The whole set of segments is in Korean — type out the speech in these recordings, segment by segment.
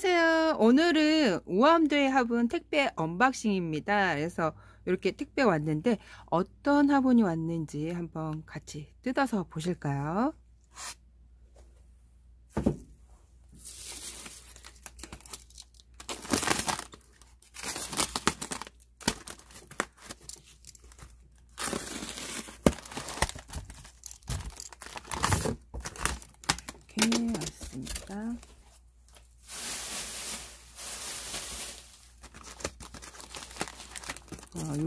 안녕하세요. 오늘은 우암도에 화분 택배 언박싱입니다. 그래서 이렇게 택배 왔는데 어떤 화분이 왔는지 한번 같이 뜯어서 보실까요? 이렇게 왔습니다.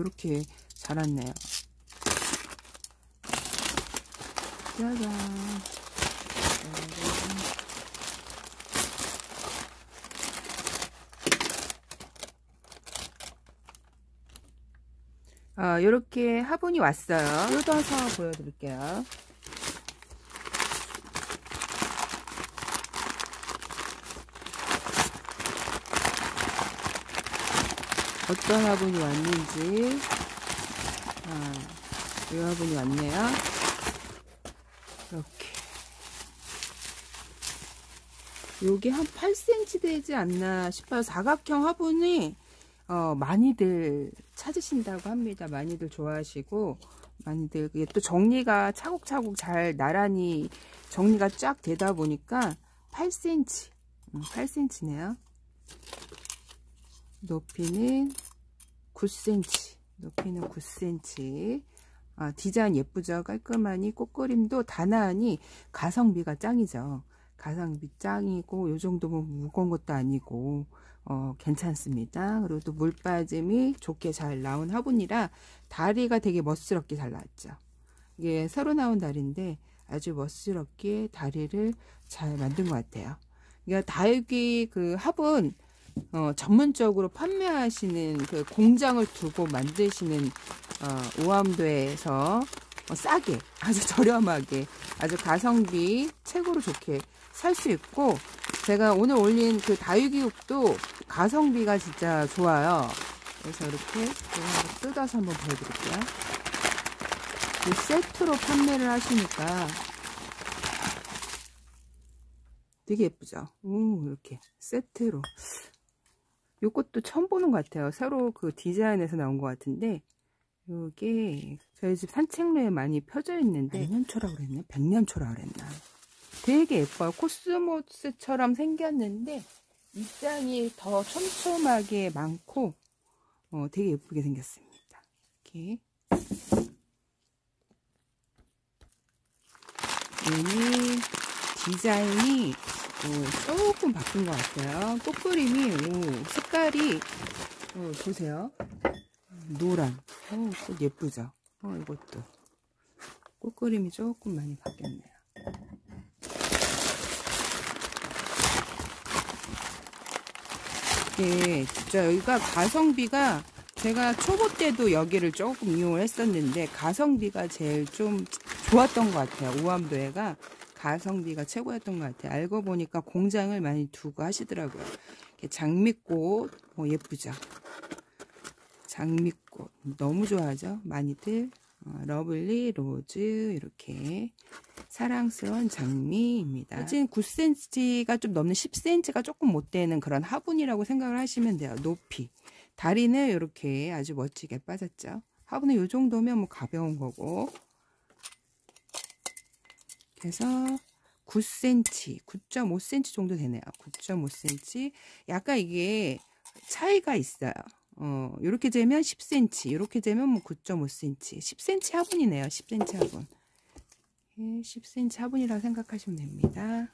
아, 요렇게 자랐네요. 짜잔. 아, 요렇게 화분이 왔어요. 뜯어서 보여드릴게요. 어떤 화분이 왔는지. 아, 이 화분이 왔네요. 이렇게. 요게 한 8cm 되지 않나 싶어요. 사각형 화분이 어, 많이들 찾으신다고 합니다. 많이들 좋아하시고 많이들 이게 또 정리가 차곡차곡 잘 나란히 정리가 쫙 되다 보니까 8cm 8cm네요 높이는 9cm 높이는 9cm 아, 디자인 예쁘죠? 깔끔하니 꽃그림도 단아하니 가성비가 짱이죠. 가성비 짱이고 요 정도면 무거운 것도 아니고 어, 괜찮습니다. 그리고 또 물 빠짐이 좋게 잘 나온 화분이라 다리가 되게 멋스럽게 잘 나왔죠. 이게 새로 나온 다리인데 아주 멋스럽게 다리를 잘 만든 것 같아요. 그러니까 다육이 그 화분 어, 전문적으로 판매하시는 그 공장을 두고 만드시는 어, 오암도에서 어, 싸게 아주 저렴하게 아주 가성비 최고로 좋게 살 수 있고 제가 오늘 올린 그 다육이육도 가성비가 진짜 좋아요. 그래서 이렇게 뜯어서 한번 보여드릴게요. 이 세트로 판매를 하시니까 되게 예쁘죠? 오 이렇게 세트로 요것도 처음 보는 것 같아요. 새로 그 디자인에서 나온 것 같은데 요게 저희 집 산책로에 많이 펴져 있는데 백년초라 그랬나? 백년초라 그랬나? 되게 예뻐요. 코스모스처럼 생겼는데 입장이 더 촘촘하게 많고 어, 되게 예쁘게 생겼습니다. 이렇게 얘는 디자인이 오, 조금 바뀐 것 같아요. 꽃그림이 오, 색깔이 오, 보세요. 노란. 오, 꽃 예쁘죠? 어, 이것도 꽃그림이 조금 많이 바뀌었네요. 이게 진짜 여기가 가성비가 제가 초보 때도 여기를 조금 이용을 했었는데 가성비가 제일 좀 좋았던 것 같아요. 우암도예가 가성비가 최고였던 것 같아요. 알고 보니까 공장을 많이 두고 하시더라고요. 장미꽃 뭐 예쁘죠. 장미꽃 너무 좋아하죠. 많이들 어, lovely rose 이렇게 사랑스러운 장미입니다. 사진 9cm가 좀 넘는 10cm가 조금 못 되는 그런 화분이라고 생각을 하시면 돼요. 높이 다리는 이렇게 아주 멋지게 빠졌죠. 화분은 이 정도면 뭐 가벼운 거고 그래서 9cm, 9.5cm 정도 되네요. 9.5cm. 약간 이게 차이가 있어요. 어, 요렇게 재면 10cm, 요렇게 재면 뭐 9.5cm. 10cm 화분이네요. 10cm 화분. 10cm 화분이라고 생각하시면 됩니다.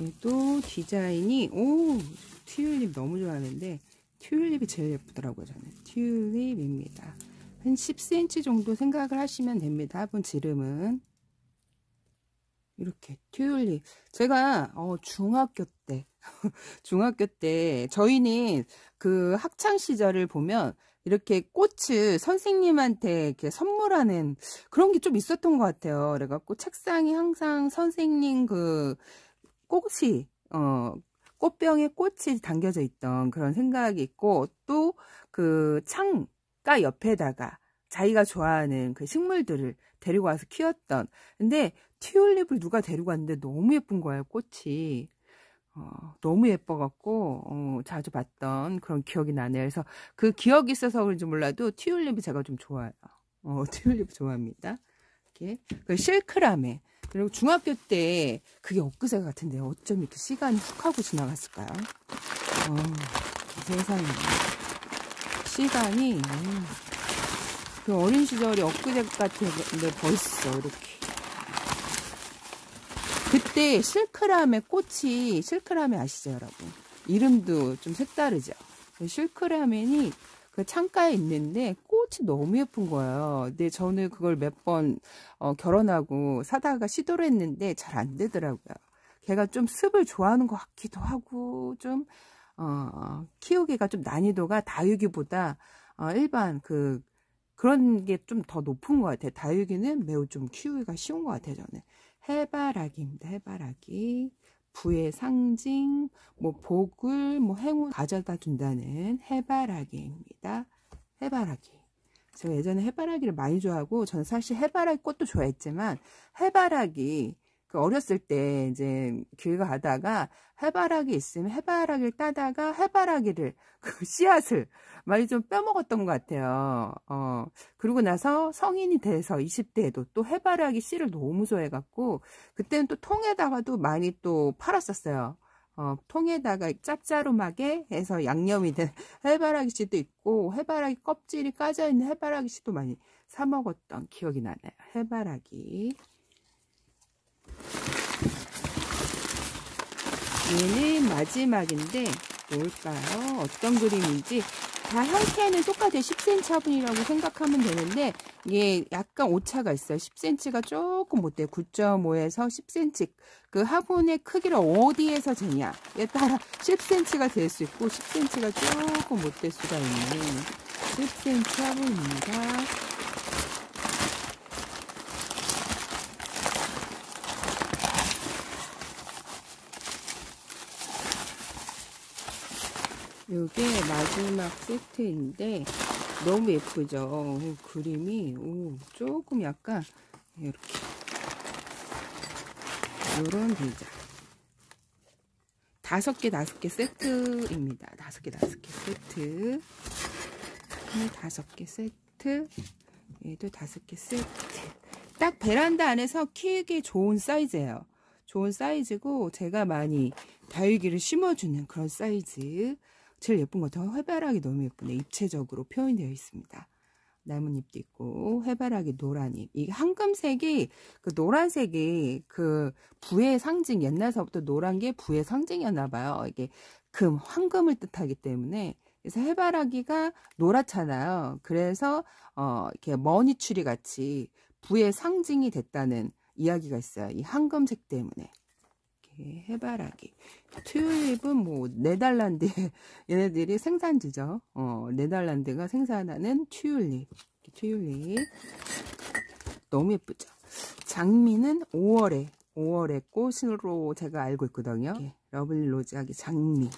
얘도 디자인이 오 튤립 너무 좋아하는데 튤립이 제일 예쁘더라고요 저는. 튤립입니다. 한 10cm 정도 생각을 하시면 됩니다 화분 지름은. 이렇게 튤립. 제가 어, 중학교 때 중학교 때 저희는 그 학창 시절을 보면 이렇게 꽃을 선생님한테 이렇게 선물하는 그런 게 좀 있었던 것 같아요. 그래갖고 책상에 항상 선생님 그 꽃이 어 꽃병에 꽃이 담겨져 있던 그런 생각이 있고 또 그 창가 옆에다가 자기가 좋아하는 그 식물들을 데리고 와서 키웠던 근데 튤립을 누가 데리고 왔는데 너무 예쁜 거예요 꽃이 어, 너무 예뻐갖고 어, 자주 봤던 그런 기억이 나네요. 그래서 그 기억이 있어서 그런지 몰라도 튤립이 제가 좀 좋아요. 어, 튤립 좋아합니다. 이렇게 그 실크라메 그리고 중학교 때 그게 엊그제 같은데 어쩜 이렇게 시간이 훅 하고 지나갔을까요? 어, 세상에. 시간이 음, 그 어린 시절이 엊그제 같은데 벌써 이렇게. 그때 실크라메 꽃이 실크라메 아시죠 여러분? 이름도 좀 색다르죠? 실크라멘이 그 창가에 있는데 꽃이 너무 예쁜 거예요 근데 저는 그걸 몇 번 어, 결혼하고 사다가 시도를 했는데 잘 안 되더라고요 걔가 좀 습을 좋아하는 것 같기도 하고 좀 어, 키우기가 좀 난이도가 다육이보다 어, 일반 그 그런 게 좀 더 높은 것 같아요 다육이는 매우 좀 키우기가 쉬운 것 같아요 저는 해바라기입니다. 해바라기. 부의 상징, 뭐 복을, 뭐 행운 가져다 준다는 해바라기입니다. 해바라기. 제가 예전에 해바라기를 많이 좋아하고 저는 사실 해바라기 꽃도 좋아했지만 해바라기 그 어렸을 때 이제 길 가다가 해바라기 있으면 해바라기를 따다가 해바라기를 그 씨앗을 많이 좀 빼먹었던 것 같아요. 어, 그리고 나서 성인이 돼서 20대에도 또 해바라기 씨를 너무 좋아해갖고 그때는 또 통에다가도 많이 또 팔았었어요. 어, 통에다가 짭짜름하게 해서 양념이 된 해바라기 씨도 있고 해바라기 껍질이 까져 있는 해바라기 씨도 많이 사 먹었던 기억이 나네요. 해바라기. 얘는 마지막인데 뭘까요? 어떤 그림인지 다 형태는 똑같아요. 10cm 화분이라고 생각하면 되는데 이게 약간 오차가 있어요. 10cm가 조금 못돼요. 9.5에서 10cm 그 화분의 크기를 어디에서 재냐에 따라 10cm가 될 수 있고 10cm가 조금 못 될 수가 있는 10cm 화분입니다. 이게 마지막 세트인데 너무 예쁘죠? 오, 그림이 오, 조금 약간 이렇게. 이런 디자. 다섯 개 다섯 개 세트입니다. 다섯 개 다섯 개 세트. 다섯 개 세트. 얘도 다섯 개 세트. 딱 베란다 안에서 키우기 좋은 사이즈예요. 좋은 사이즈고 제가 많이 다육이를 심어주는 그런 사이즈 제일 예쁜 것 같아요. 해바라기 너무 예쁘네. 입체적으로 표현되어 있습니다. 나뭇잎도 있고 해바라기 노란잎. 이 황금색이 그 노란색이 그 부의 상징 옛날서부터 노란 게 부의 상징이었나 봐요. 이게 금 황금을 뜻하기 때문에 그래서 해바라기가 노랗잖아요. 그래서 어 이렇게 money tree 같이 부의 상징이 됐다는 이야기가 있어요. 이 황금색 때문에. 해바라기. 튤립은 뭐 네덜란드 얘네들이 생산지죠. 어, 네덜란드가 생산하는 튤립. 튤립. 너무 예쁘죠. 장미는 5월에 5월의 꽃으로 제가 알고 있거든요. lovely rose하기 장미.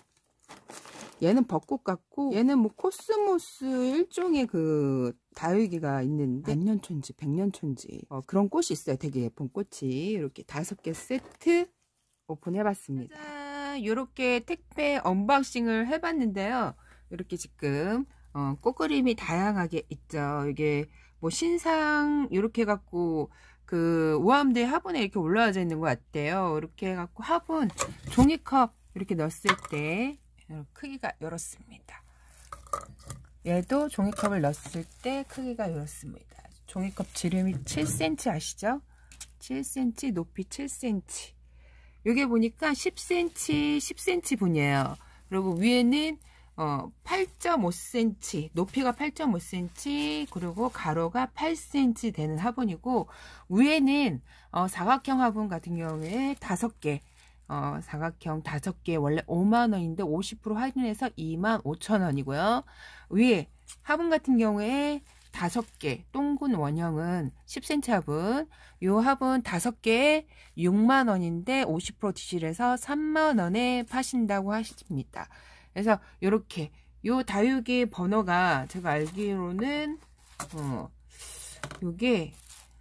얘는 벚꽃 같고 얘는 뭐 코스모스 일종의 그 다육이가 있는데 백년촌지 백년촌지 어, 그런 꽃이 있어요 되게 예쁜 꽃이 이렇게 다섯 개 세트 오픈해봤습니다. 짜잔, 이렇게 택배 unboxing을 해봤는데요. 이렇게 지금 어, 꽃그림이 다양하게 있죠. 이게 뭐 신상 이렇게 해갖고 그 우암도예 화분에 이렇게 올라와져 있는 것 같아요. 이렇게 해갖고 화분 종이컵 이렇게 넣었을 때 크기가 이렇습니다. 얘도 종이컵을 넣었을 때 크기가 이렇습니다. 종이컵 지름이 7cm 아시죠? 7cm, 높이 7cm. 여기 보니까 10cm, 10cm 분이에요. 그리고 위에는 어, 8.5cm, 높이가 8.5cm, 그리고 가로가 8cm 되는 화분이고, 위에는 어, 사각형 화분 같은 경우에 5개, 어, 사각형 5개 원래 5만원인데 50% 할인해서 2만 5천원이고요. 위에 화분 같은 경우에 5개 똥군 원형은 10cm 합은 요 합은 5개에 6만 원인데 50% 지실해서 3만 원에 파신다고 하십니다. 그래서 요렇게 요 다육이 번호가 제가 알기로는 어 요게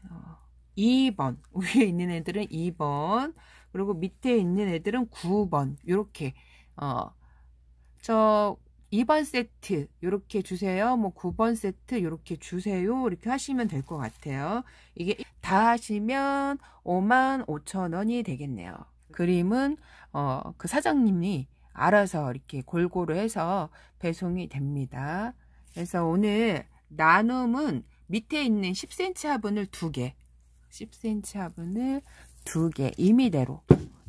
어 2번 위에 있는 애들은 2번 그리고 밑에 있는 애들은 9번 요렇게 어저 2번 세트 이렇게 주세요. 뭐 9번 세트 이렇게 주세요. 이렇게 하시면 될 것 같아요. 이게 다 하시면 5만 5천 원이 되겠네요. 그림은 어, 그 사장님이 알아서 이렇게 골고루 해서 배송이 됩니다. 그래서 오늘 나눔은 밑에 있는 10cm 화분을 2개 10cm 화분을 2개 임의대로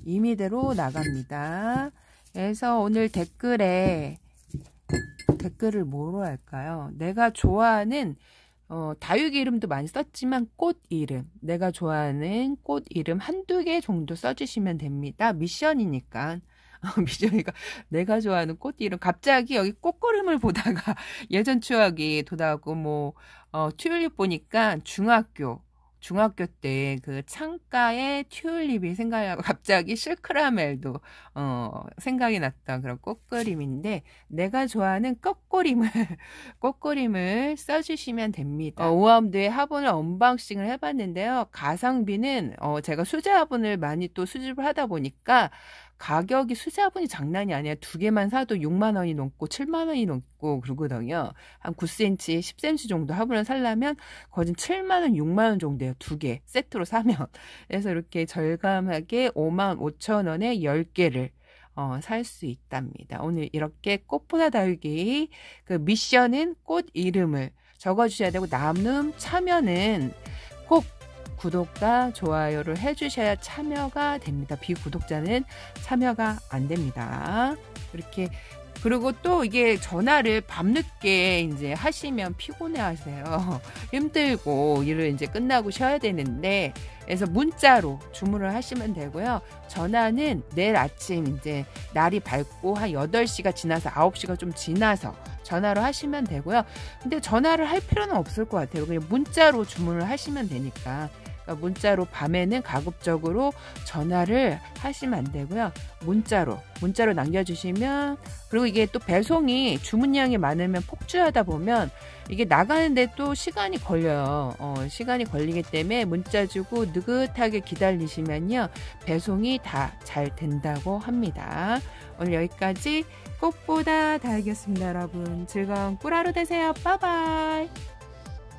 임의대로 나갑니다. 그래서 오늘 댓글에 댓글을 뭐로 할까요? 내가 좋아하는 어, 다육이 이름도 많이 썼지만 꽃 이름 내가 좋아하는 꽃 이름 한두 개 정도 써주시면 됩니다. 미션이니까 미션이니까 내가 좋아하는 꽃 이름 갑자기 여기 꽃걸음을 보다가 예전 추억이 돋아오고 뭐 어, 튤립 보니까 중학교 중학교 때 그 창가에 튤립이 생각나고 갑자기 시클라멘도 어, 생각이 났던 그런 꽃그림인데 내가 좋아하는 꽃그림을 꽃그림을 써주시면 됩니다. 어, 우암도예 화분을 unboxing을 해봤는데요. 가성비는 어, 제가 수제 화분을 많이 또 수집을 하다 보니까 가격이 수제화분이 장난이 아니야. 두 개만 사도 6만 원이 넘고 7만 원이 넘고 그러거든요. 한 9cm, 10cm 정도 화분을 살려면 거진 7만 원, 6만 원 정도예요. 두 개 세트로 사면. 그래서 이렇게 절감하게 5만 5천 원에 10개를 어, 살 수 있답니다. 오늘 이렇게 꽃보다 다육이 그 미션은 꽃 이름을 적어주셔야 되고 남는 참여는 꼭 구독과 좋아요를 해주셔야 참여가 됩니다. 비구독자는 참여가 안 됩니다. 이렇게 그리고 또 이게 전화를 밤늦게 이제 하시면 피곤해 하세요. 힘들고 일을 이제 끝나고 쉬어야 되는데, 그래서 문자로 주문을 하시면 되고요. 전화는 내일 아침 이제 날이 밝고 한 8시가 지나서 9시가 좀 지나서 전화로 하시면 되고요. 근데 전화를 할 필요는 없을 것 같아요. 그냥 문자로 주문을 하시면 되니까. 그러니까 문자로 밤에는 가급적으로 전화를 하시면 안 되고요. 문자로 문자로 남겨주시면 그리고 이게 또 배송이 주문량이 많으면 폭주하다 보면 이게 나가는데 또 시간이 걸려요. 어, 시간이 걸리기 때문에 문자 주고 느긋하게 기다리시면요 배송이 다 잘 된다고 합니다. 오늘 여기까지 꽃보다 다이겼습니다 여러분. 즐거운 꿀하루 되세요. 빠바이.